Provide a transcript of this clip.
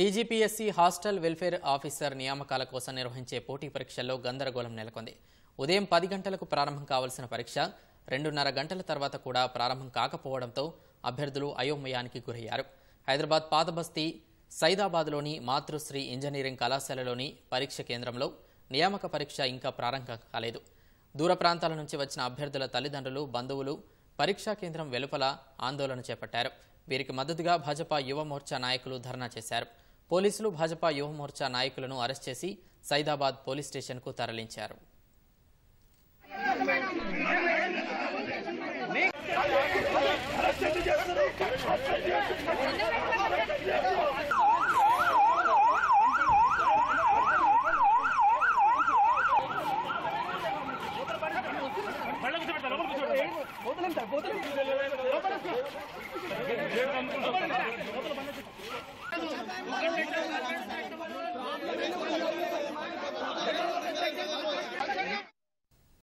TGPSC hostel welfare officer నియామకాల కోసం నిర్వహించే పోటీ పరీక్షల్లో గందరగోళం నెలకొంది. ఉదయం పది గంటలకు ప్రారంభం కావాల్సిన పరీక్ష రెండున్నర గంటల తర్వాత కూడా ప్రారంభం కాకపోవడంతో అభ్యర్థులు అయోమయానికి గురయ్యారు. హైదరాబాద్ పాతబస్తీ సైదాబాద్లోని మాతృశ్రీ ఇంజనీరింగ్ కళాశాలలోని పరీక్ష కేంద్రంలో నియామక పరీక్ష ఇంకా ప్రారంభం కాలేదు. దూర ప్రాంతాల నుంచి వచ్చిన అభ్యర్థుల తల్లిదండ్రులు బంధువులు పరీక్షా కేంద్రం వెలుపల ఆందోళన చేపట్టారు. వీరికి మద్దతుగా భాజపా యువ మోర్చా నాయకులు ధర్నా చేశారు. పోలీసులు భాజపా యువమోర్చా నాయకులను అరెస్ట్ చేసి సైదాబాద్ పోలీస్ స్టేషన్కు తరలించారు.